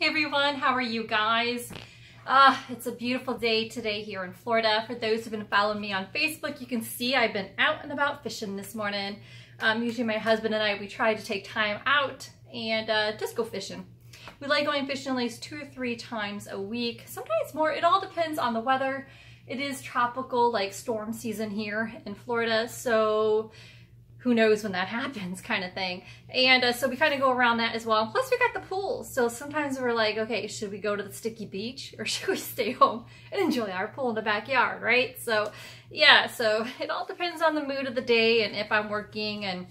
Hey everyone, how are you guys? Uh, it's a beautiful day today here in Florida. For those who've been following me on Facebook, you can see I've been out and about fishing this morning. Um, usually my husband and I, we try to take time out and uh, just go fishing. We like going fishing at least two or three times a week, sometimes more. It all depends on the weather. It is tropical, like storm season here in Florida, so who knows when that happens kind of thing. And uh, so we kind of go around that as well. Plus we got the pool. So sometimes we're like, okay, should we go to the sticky beach or should we stay home and enjoy our pool in the backyard, right? So yeah, so it all depends on the mood of the day and if I'm working and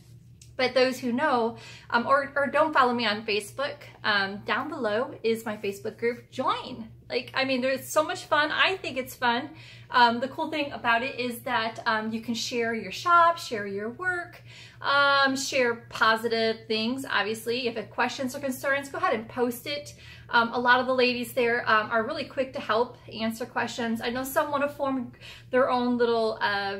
but those who know um, or, or don't follow me on Facebook, um, down below is my Facebook group. Join. Like, I mean, there's so much fun. I think it's fun. Um, the cool thing about it is that um, you can share your shop, share your work, um, share positive things. Obviously, if you have questions or concerns, go ahead and post it. Um, a lot of the ladies there um, are really quick to help answer questions. I know some want to form their own little uh,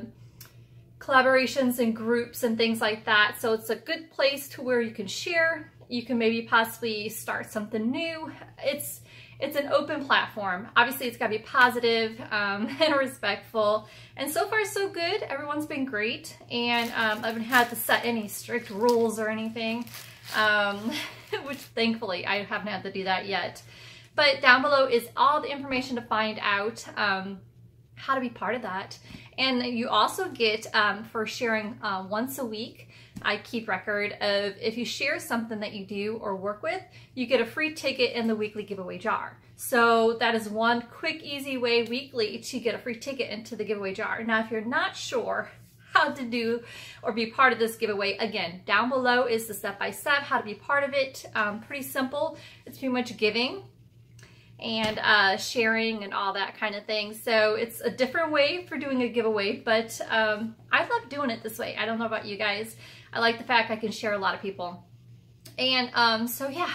collaborations and groups and things like that. So it's a good place to where you can share. You can maybe possibly start something new. It's it's an open platform. Obviously, it's got to be positive, um, and respectful. And so far, so good. Everyone's been great. And um, I haven't had to set any strict rules or anything, um, which thankfully I haven't had to do that yet. But down below is all the information to find out um, how to be part of that. And you also get, um, for sharing uh, once a week, I keep record of if you share something that you do or work with, you get a free ticket in the weekly giveaway jar. So that is one quick, easy way weekly to get a free ticket into the giveaway jar. Now, if you're not sure how to do or be part of this giveaway, again, down below is the step-by-step -step, how to be part of it. Um, pretty simple. It's pretty much giving and uh, sharing and all that kind of thing. So it's a different way for doing a giveaway, but um, I love doing it this way. I don't know about you guys. I like the fact I can share a lot of people. And um, so yeah,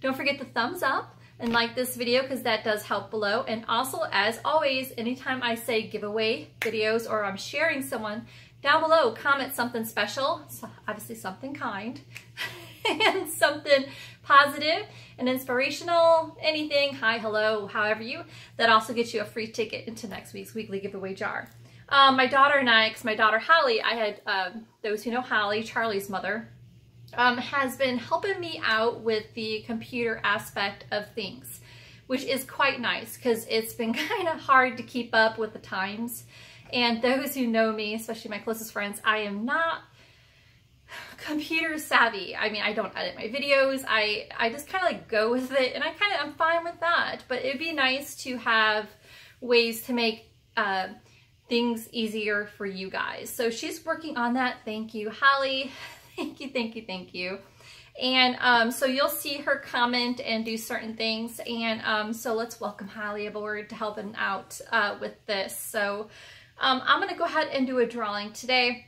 don't forget the thumbs up and like this video because that does help below. And also, as always, anytime I say giveaway videos or I'm sharing someone, down below, comment something special, so obviously something kind, and something positive and inspirational, anything, hi, hello, however you, that also gets you a free ticket into next week's weekly giveaway jar. Um, my daughter and I, because my daughter Holly, I had, um, those who know Holly, Charlie's mother, um, has been helping me out with the computer aspect of things, which is quite nice because it's been kind of hard to keep up with the times. And those who know me, especially my closest friends, I am not computer savvy. I mean, I don't edit my videos. I, I just kind of like go with it and I kind of, I'm fine with that. But it'd be nice to have ways to make uh, things easier for you guys. So she's working on that. Thank you, Holly. Thank you, thank you, thank you. And um, so you'll see her comment and do certain things. And um, so let's welcome Holly aboard to helping out uh, with this. So um, I'm going to go ahead and do a drawing today.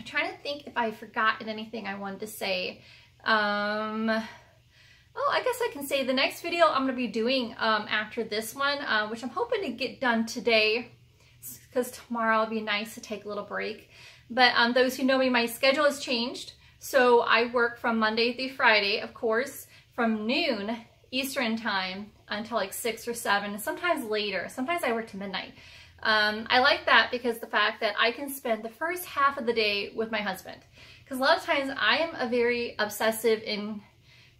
I'm trying to think if I forgot anything I wanted to say. Um, oh, I guess I can say the next video I'm going to be doing um, after this one, uh, which I'm hoping to get done today because tomorrow will be nice to take a little break. But um, those who know me, my schedule has changed. So I work from Monday through Friday, of course, from noon Eastern time until like 6 or 7, sometimes later. Sometimes I work to midnight. Um, I like that because the fact that I can spend the first half of the day with my husband. Because a lot of times I am a very obsessive in,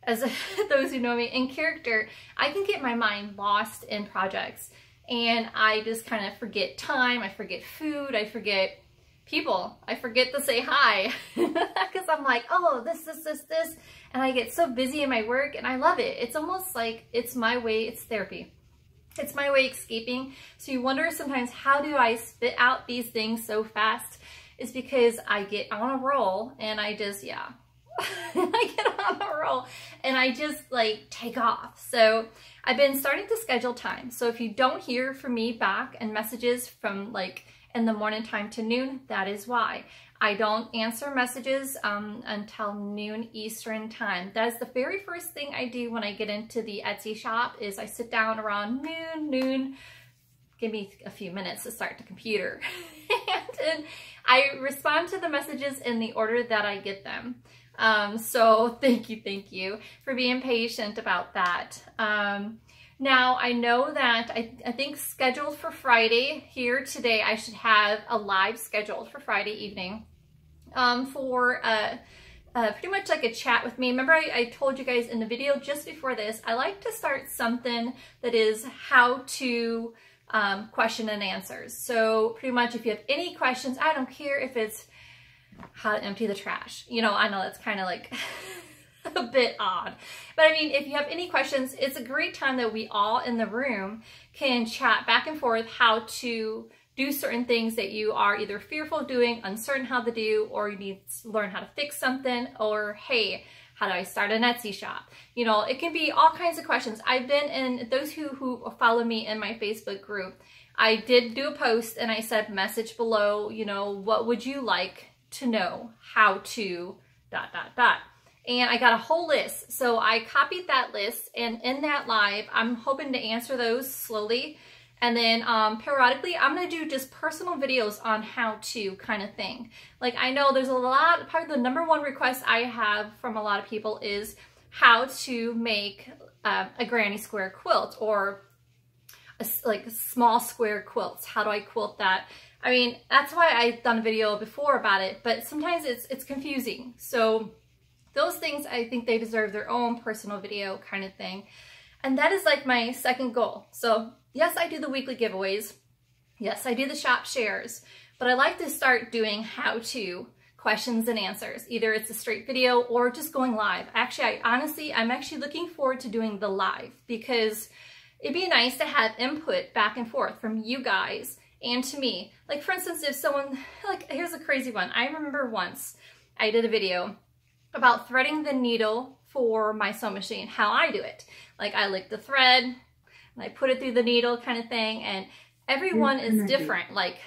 as those who know me, in character, I can get my mind lost in projects. And I just kind of forget time, I forget food, I forget people. I forget to say hi because I'm like, oh, this, this, this, this. And I get so busy in my work and I love it. It's almost like it's my way, it's therapy. It's my way escaping. So you wonder sometimes, how do I spit out these things so fast? It's because I get on a roll and I just, yeah, I get on a roll and I just like take off. So I've been starting to schedule time. So if you don't hear from me back and messages from like in the morning time to noon, that is why. I don't answer messages um, until noon Eastern time. That is the very first thing I do when I get into the Etsy shop is I sit down around noon, noon, give me a few minutes to start the computer. and, I respond to the messages in the order that I get them. Um, so thank you, thank you for being patient about that. Um, now I know that I, I think scheduled for Friday here today, I should have a live scheduled for Friday evening um, for uh, uh, pretty much like a chat with me. Remember I, I, told you guys in the video just before this, I like to start something that is how to um, question and answers. So pretty much if you have any questions, I don't care if it's how to empty the trash. You know, I know that's kind of like a bit odd. But I mean, if you have any questions, it's a great time that we all in the room can chat back and forth how to do certain things that you are either fearful of doing, uncertain how to do, or you need to learn how to fix something, or hey, how do I start an Etsy shop? You know, it can be all kinds of questions. I've been in, those who, who follow me in my Facebook group, I did do a post and I said message below, you know, what would you like to know how to dot, dot, dot. And I got a whole list. So I copied that list and in that live, I'm hoping to answer those slowly and then um, periodically, I'm going to do just personal videos on how to kind of thing. Like I know there's a lot, probably the number one request I have from a lot of people is how to make uh, a granny square quilt or a, like small square quilts. How do I quilt that? I mean, that's why I've done a video before about it, but sometimes it's, it's confusing. So those things, I think they deserve their own personal video kind of thing. And that is like my second goal. So yes, I do the weekly giveaways. Yes, I do the shop shares, but I like to start doing how-to questions and answers. Either it's a straight video or just going live. Actually, I honestly, I'm actually looking forward to doing the live because it'd be nice to have input back and forth from you guys and to me. Like for instance, if someone, like here's a crazy one. I remember once I did a video about threading the needle for my sewing machine, how I do it. Like I lick the thread and I put it through the needle kind of thing. And everyone is different, like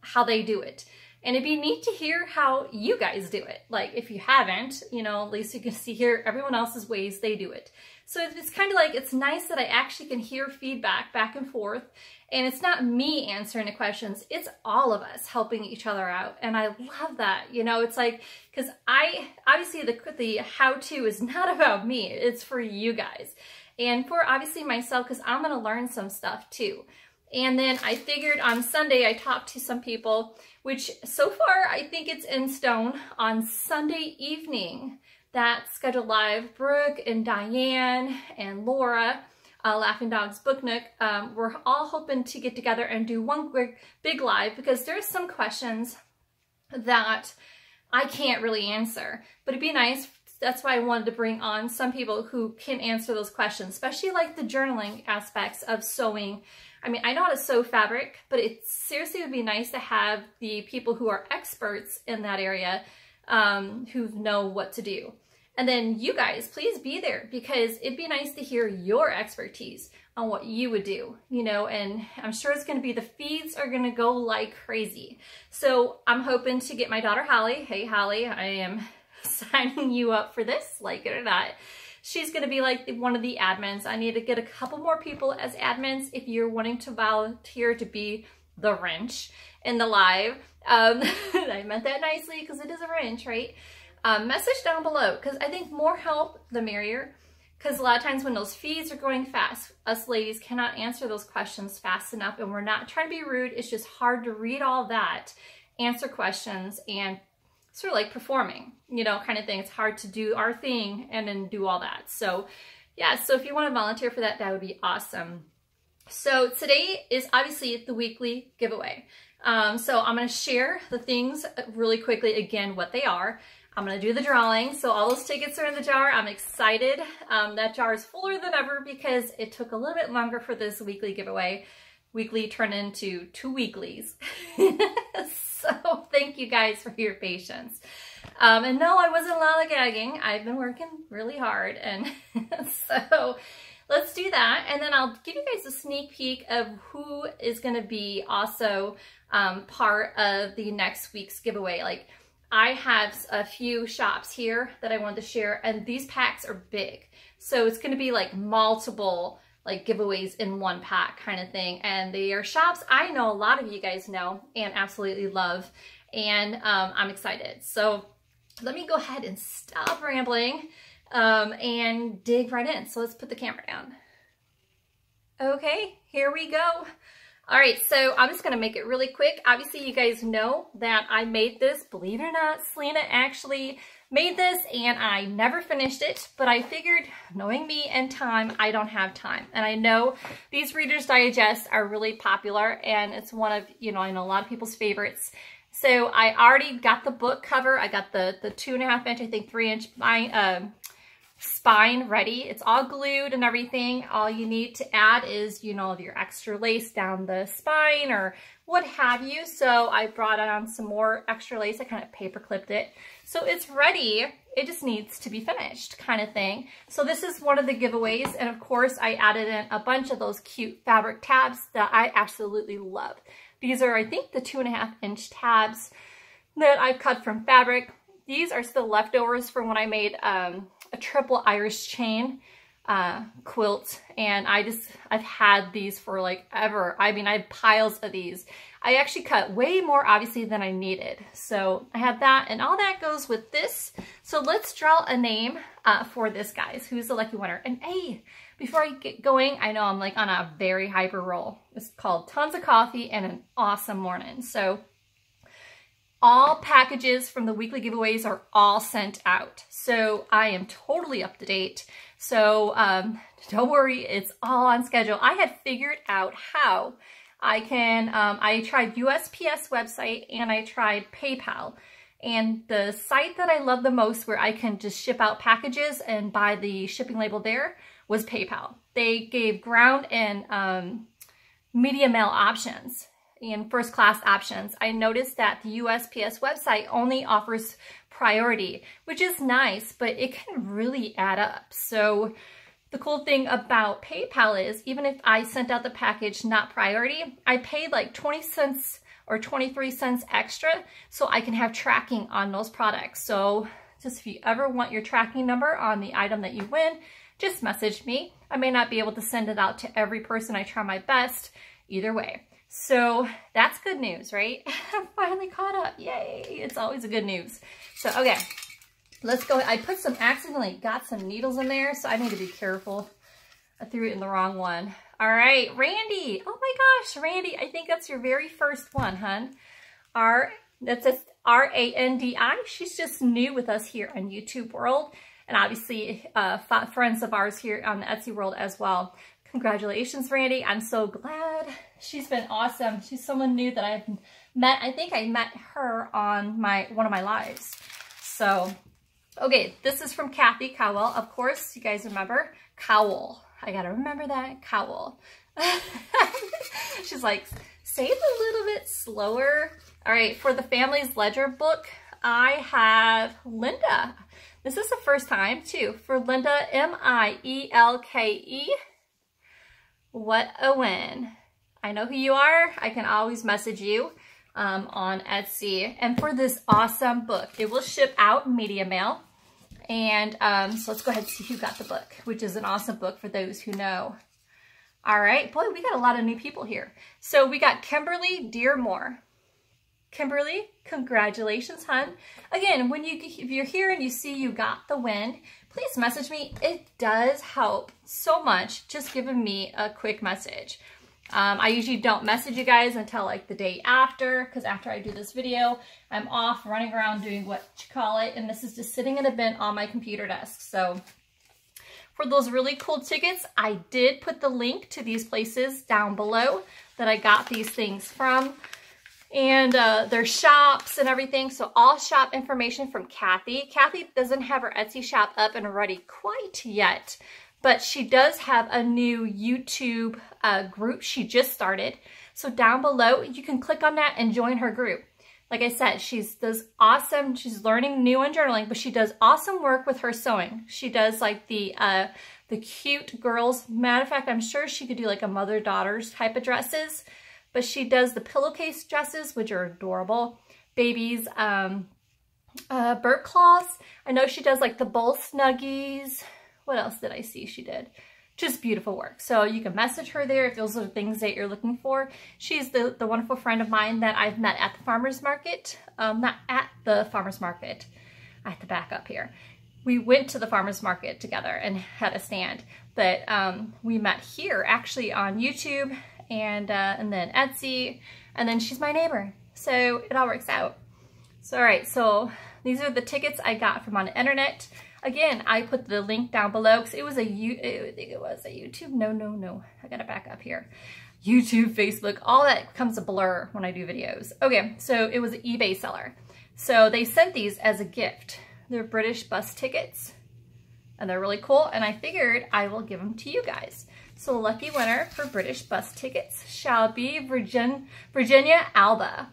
how they do it. And it'd be neat to hear how you guys do it. Like if you haven't, you know, at least you can see here everyone else's ways they do it. So it's kind of like, it's nice that I actually can hear feedback back and forth. And it's not me answering the questions, it's all of us helping each other out. And I love that, you know, it's like, cause I, obviously the, the how to is not about me, it's for you guys. And for obviously myself, cause I'm gonna learn some stuff too. And then I figured on Sunday, I talked to some people, which so far I think it's in stone on Sunday evening that scheduled live. Brooke and Diane and Laura, uh, Laughing Dogs Book Nook, um, we're all hoping to get together and do one quick big live because there's some questions that I can't really answer. But it'd be nice, that's why I wanted to bring on some people who can answer those questions, especially like the journaling aspects of sewing. I mean, I know how to sew fabric, but it seriously would be nice to have the people who are experts in that area um, who know what to do. And then you guys, please be there because it'd be nice to hear your expertise on what you would do, you know, and I'm sure it's going to be, the feeds are going to go like crazy. So I'm hoping to get my daughter Holly. Hey, Holly, I am signing you up for this, like it or not. She's going to be like one of the admins. I need to get a couple more people as admins if you're wanting to volunteer to be the wrench in the live. Um, I meant that nicely because it is a wrench, right? Um, message down below because I think more help, the merrier. Because a lot of times when those feeds are going fast, us ladies cannot answer those questions fast enough and we're not trying to be rude. It's just hard to read all that, answer questions, and sort of like performing, you know, kind of thing. It's hard to do our thing and then do all that. So yeah, so if you want to volunteer for that, that would be awesome. So today is obviously the weekly giveaway. Um, so I'm going to share the things really quickly, again, what they are. I'm going to do the drawing. So all those tickets are in the jar. I'm excited. Um, that jar is fuller than ever because it took a little bit longer for this weekly giveaway. Weekly turned into two weeklies. so thank you guys for your patience. Um, and no, I wasn't lollygagging. I've been working really hard. And so let's do that. And then I'll give you guys a sneak peek of who is going to be also um, part of the next week's giveaway. Like I have a few shops here that I wanted to share and these packs are big. So it's going to be like multiple like giveaways in one pack kind of thing. And they are shops I know a lot of you guys know and absolutely love. And um, I'm excited. So let me go ahead and stop rambling um, and dig right in. So let's put the camera down. Okay, here we go. All right, so I'm just gonna make it really quick. Obviously, you guys know that I made this. Believe it or not, Selena actually made this and I never finished it, but I figured knowing me and time, I don't have time. And I know these Reader's Digest are really popular and it's one of, you know, I know a lot of people's favorites. So I already got the book cover. I got the, the two and a half inch, I think three inch my, uh, spine ready. It's all glued and everything. All you need to add is, you know, your extra lace down the spine or what have you. So I brought on some more extra lace. I kind of paper clipped it. So it's ready. It just needs to be finished kind of thing. So this is one of the giveaways. And of course I added in a bunch of those cute fabric tabs that I absolutely love. These are, I think, the two and a half inch tabs that I've cut from fabric. These are still leftovers from when I made um, a triple Irish chain uh, quilt and I just, I've had these for like ever. I mean, I have piles of these. I actually cut way more obviously than I needed. So I have that and all that goes with this. So let's draw a name uh, for this guys. Who's the lucky winner? And hey, before I get going, I know I'm like on a very hyper roll. It's called Tons of Coffee and an Awesome Morning. So all packages from the weekly giveaways are all sent out. So I am totally up to date. So um, don't worry, it's all on schedule. I had figured out how I can, um, I tried USPS website and I tried PayPal. And the site that I love the most where I can just ship out packages and buy the shipping label there was PayPal. They gave ground and um, media mail options and first class options. I noticed that the USPS website only offers priority, which is nice, but it can really add up. So the cool thing about PayPal is even if I sent out the package not priority, I paid like 20 cents or 23 cents extra so I can have tracking on those products. So just if you ever want your tracking number on the item that you win, just message me. I may not be able to send it out to every person. I try my best either way. So that's good news, right? I'm finally caught up. Yay. It's always a good news. So, okay, let's go. I put some, accidentally got some needles in there, so I need to be careful. I threw it in the wrong one. All right, Randy. Oh my gosh, Randy, I think that's your very first one, hun. R, that's a R-A-N-D-I. She's just new with us here on YouTube World. And obviously, uh, friends of ours here on the Etsy World as well. Congratulations, Randy. I'm so glad. She's been awesome. She's someone new that I've met. I think I met her on my one of my lives. So, okay, this is from Kathy Cowell. Of course, you guys remember Cowell. I gotta remember that, Cowell. She's like, say it a little bit slower. All right, for the Family's Ledger book, I have Linda. This is the first time, too, for Linda, M-I-E-L-K-E. -E. What a win. I know who you are. I can always message you um, on Etsy. And for this awesome book, it will ship out media mail. And um, so let's go ahead and see who got the book, which is an awesome book for those who know. All right, boy, we got a lot of new people here. So we got Kimberly Dearmore. Kimberly, congratulations, hun. Again, when you if you're here and you see you got the win, please message me. It does help so much just giving me a quick message. Um, I usually don't message you guys until like the day after because after I do this video, I'm off running around doing what you call it. And this is just sitting in a bin on my computer desk. So for those really cool tickets, I did put the link to these places down below that I got these things from and uh, their shops and everything. So all shop information from Kathy. Kathy doesn't have her Etsy shop up and ready quite yet, but she does have a new YouTube uh, group she just started. So down below, you can click on that and join her group. Like I said, she's does awesome, she's learning new and journaling, but she does awesome work with her sewing. She does like the uh, the cute girls. Matter of fact, I'm sure she could do like a mother-daughters type of dresses but she does the pillowcase dresses, which are adorable. Babies, um, uh, burp cloths. I know she does like the bowl snuggies. What else did I see she did? Just beautiful work. So you can message her there if those are things that you're looking for. She's the, the wonderful friend of mine that I've met at the farmer's market. Um, not at the farmer's market. I have to back up here. We went to the farmer's market together and had a stand, but um, we met here actually on YouTube and, uh, and then Etsy, and then she's my neighbor. So it all works out. So, all right, so these are the tickets I got from on the internet. Again, I put the link down below because it was a, I think it was a YouTube. No, no, no. I gotta back up here. YouTube, Facebook, all that comes a blur when I do videos. Okay, so it was an eBay seller. So they sent these as a gift. They're British bus tickets and they're really cool. And I figured I will give them to you guys. So lucky winner for British bus tickets shall be Virgin, Virginia Alba.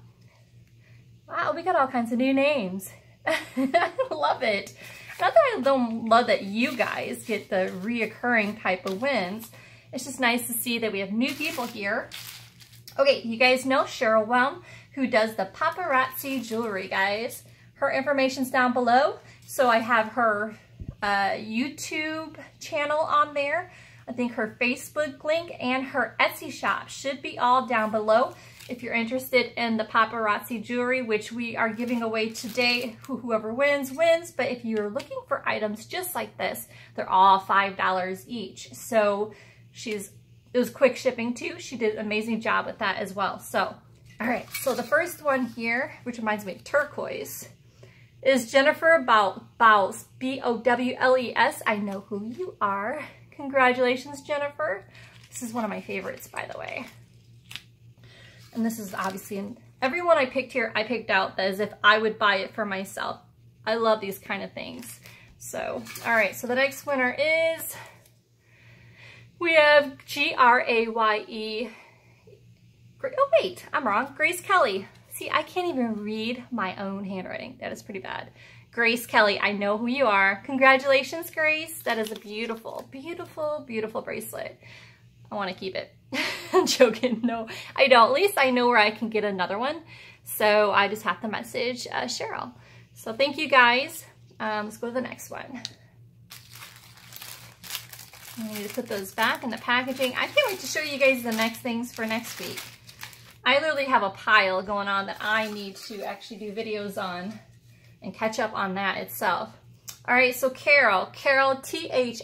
Wow, we got all kinds of new names. I love it. Not that I don't love that you guys get the reoccurring type of wins. It's just nice to see that we have new people here. Okay, you guys know Cheryl Wilm, who does the paparazzi jewelry, guys. Her information's down below. So I have her uh, YouTube channel on there. I think her Facebook link and her Etsy shop should be all down below. If you're interested in the paparazzi jewelry, which we are giving away today, whoever wins, wins. But if you're looking for items just like this, they're all $5 each. So she's, it was quick shipping too. She did an amazing job with that as well. So, all right. So the first one here, which reminds me of turquoise, is Jennifer Bowles, B-O-W-L-E-S. I know who you are. Congratulations, Jennifer. This is one of my favorites, by the way. And this is obviously, in, everyone I picked here, I picked out as if I would buy it for myself. I love these kind of things. So, all right, so the next winner is, we have G-R-A-Y-E, oh wait, I'm wrong, Grace Kelly. See, I can't even read my own handwriting. That is pretty bad. Grace Kelly, I know who you are. Congratulations, Grace. That is a beautiful, beautiful, beautiful bracelet. I want to keep it. I'm joking. No, I don't. At least I know where I can get another one. So I just have to message uh, Cheryl. So thank you guys. Um, let's go to the next one. I need to put those back in the packaging. I can't wait to show you guys the next things for next week. I literally have a pile going on that I need to actually do videos on and catch up on that itself. All right, so Carol, Carol, T-H-I-B-A-U-L-T.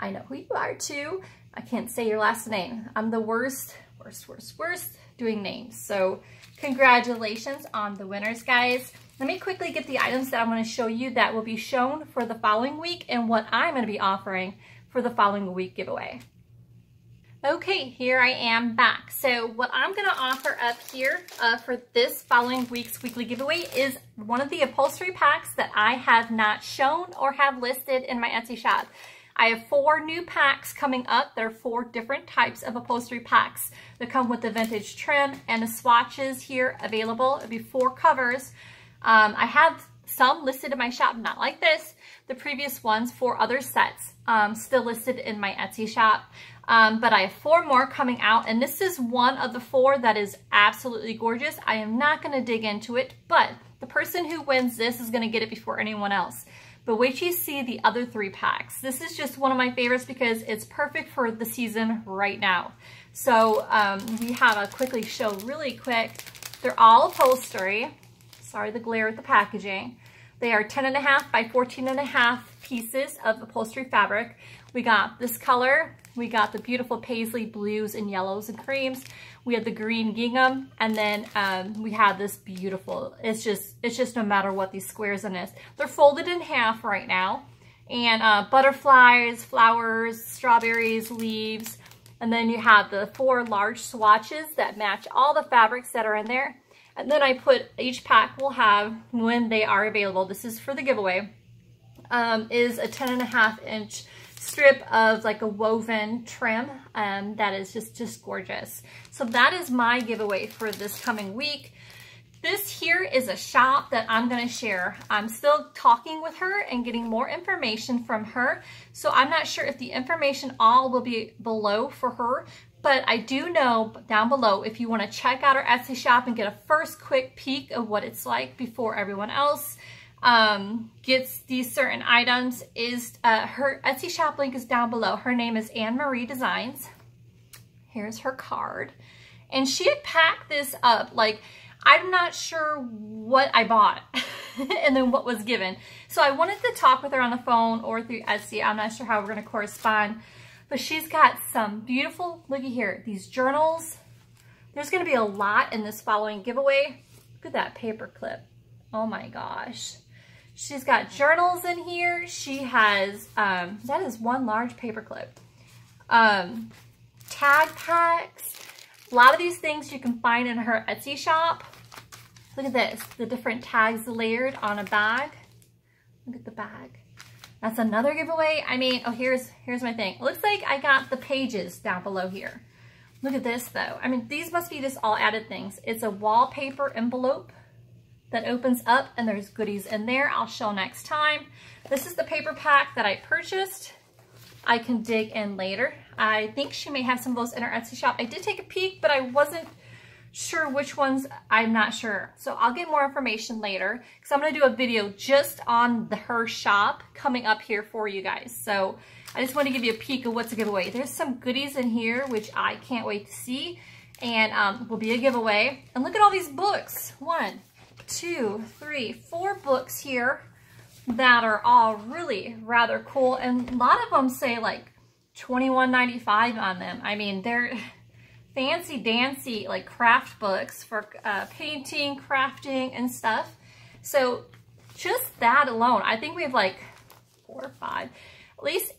I know who you are too. I can't say your last name. I'm the worst, worst, worst, worst doing names. So congratulations on the winners, guys. Let me quickly get the items that I'm to show you that will be shown for the following week and what I'm going to be offering for the following week giveaway. Okay, here I am back. So what I'm going to offer up here uh, for this following week's weekly giveaway is one of the upholstery packs that I have not shown or have listed in my Etsy shop. I have four new packs coming up. There are four different types of upholstery packs that come with the vintage trim and the swatches here available. It'll be four covers. Um, I have some listed in my shop, not like this. The previous ones, four other sets, um, still listed in my Etsy shop. Um, but I have four more coming out, and this is one of the four that is absolutely gorgeous. I am not going to dig into it, but the person who wins this is going to get it before anyone else. But wait till you see the other three packs. This is just one of my favorites because it's perfect for the season right now. So um, we have a quickly show really quick. They're all upholstery. Sorry the glare at the packaging. They are 10 and a half by 14 and a half pieces of upholstery fabric. We got this color. We got the beautiful paisley blues and yellows and creams. We have the green gingham, and then um, we have this beautiful, it's just, it's just no matter what these squares in this. They're folded in half right now. And uh, butterflies, flowers, strawberries, leaves. And then you have the four large swatches that match all the fabrics that are in there. And then I put, each pack will have, when they are available, this is for the giveaway, um, is a 10 and a half inch strip of like a woven trim um, that is just, just gorgeous. So that is my giveaway for this coming week. This here is a shop that I'm going to share. I'm still talking with her and getting more information from her. So I'm not sure if the information all will be below for her, but I do know down below if you want to check out our Etsy shop and get a first quick peek of what it's like before everyone else, um, gets these certain items is uh, her Etsy shop link is down below. Her name is Anne Marie Designs. Here's her card. And she had packed this up. Like, I'm not sure what I bought. and then what was given. So I wanted to talk with her on the phone or through Etsy. I'm not sure how we're going to correspond. But she's got some beautiful, looky here, these journals. There's going to be a lot in this following giveaway. Look at that paper clip. Oh my gosh. She's got journals in here. She has, um, that is one large paper clip. Um, tag packs. A lot of these things you can find in her Etsy shop. Look at this, the different tags layered on a bag. Look at the bag. That's another giveaway. I mean, oh, here's here's my thing. It looks like I got the pages down below here. Look at this though. I mean, these must be just all added things. It's a wallpaper envelope that opens up and there's goodies in there. I'll show next time. This is the paper pack that I purchased. I can dig in later. I think she may have some of those in her Etsy shop. I did take a peek, but I wasn't sure which ones, I'm not sure. So I'll get more information later because I'm going to do a video just on the her shop coming up here for you guys. So I just want to give you a peek of what's a giveaway. There's some goodies in here, which I can't wait to see and um, will be a giveaway. And look at all these books. One, two, three, four books here that are all really rather cool. And a lot of them say like $21.95 on them. I mean, they're fancy dancy like craft books for uh, painting, crafting, and stuff. So just that alone, I think we have like four or five, at least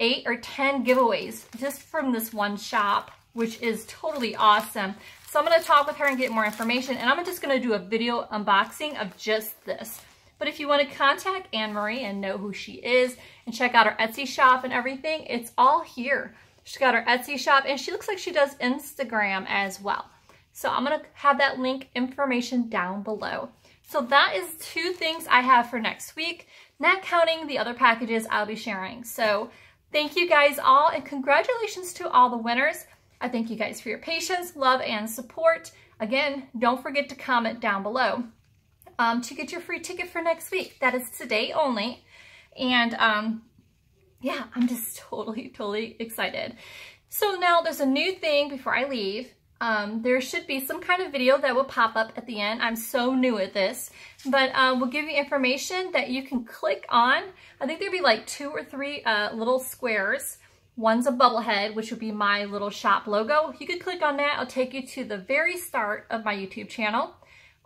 eight or 10 giveaways just from this one shop, which is totally awesome. So I'm going to talk with her and get more information, and I'm just going to do a video unboxing of just this. But if you want to contact Anne-Marie and know who she is and check out her Etsy shop and everything, it's all here. She's got her Etsy shop and she looks like she does Instagram as well. So I'm going to have that link information down below. So that is two things I have for next week, not counting the other packages I'll be sharing. So thank you guys all and congratulations to all the winners. I thank you guys for your patience, love, and support. Again, don't forget to comment down below um, to get your free ticket for next week. That is today only. And um, yeah, I'm just totally, totally excited. So now there's a new thing before I leave. Um, there should be some kind of video that will pop up at the end. I'm so new at this, but um, we'll give you information that you can click on. I think there'd be like two or three uh, little squares. One's a bubble head, which would be my little shop logo. You could click on that. I'll take you to the very start of my YouTube channel.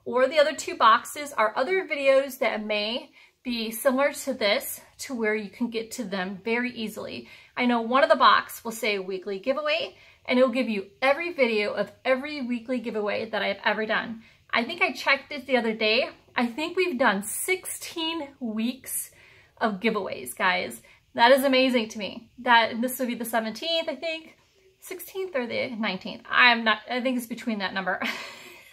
Or the other two boxes are other videos that may be similar to this to where you can get to them very easily. I know one of the box will say weekly giveaway and it will give you every video of every weekly giveaway that I have ever done. I think I checked it the other day. I think we've done 16 weeks of giveaways, guys. That is amazing to me. That This will be the 17th, I think. 16th or the 19th. I'm not, I think it's between that number.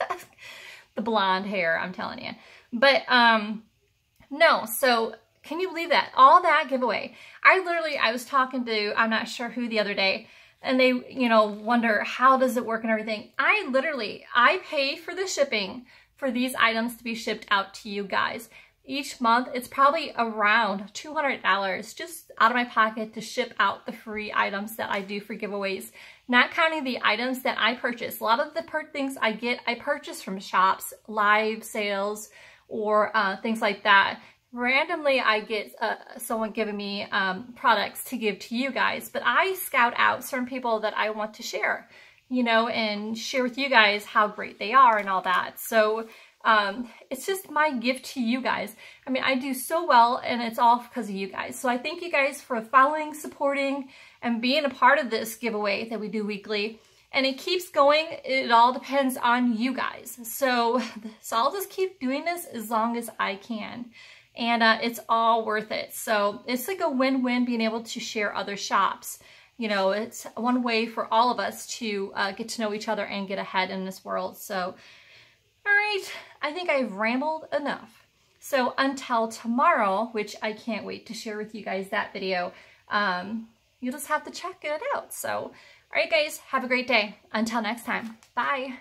the blonde hair, I'm telling you. But, um, no, so can you believe that? All that giveaway. I literally, I was talking to, I'm not sure who the other day, and they, you know, wonder how does it work and everything. I literally, I pay for the shipping for these items to be shipped out to you guys. Each month, it's probably around $200 just out of my pocket to ship out the free items that I do for giveaways. Not counting the items that I purchase. A lot of the things I get, I purchase from shops, live sales, or uh, things like that. Randomly, I get uh, someone giving me um, products to give to you guys, but I scout out certain people that I want to share, you know, and share with you guys how great they are and all that. So um, it's just my gift to you guys. I mean, I do so well and it's all because of you guys. So I thank you guys for following, supporting, and being a part of this giveaway that we do weekly and it keeps going. It all depends on you guys. So, so I'll just keep doing this as long as I can. And uh, it's all worth it. So it's like a win-win being able to share other shops. You know, it's one way for all of us to uh, get to know each other and get ahead in this world. So, all right, I think I've rambled enough. So until tomorrow, which I can't wait to share with you guys that video, um, you'll just have to check it out. So all right, guys, have a great day. Until next time, bye.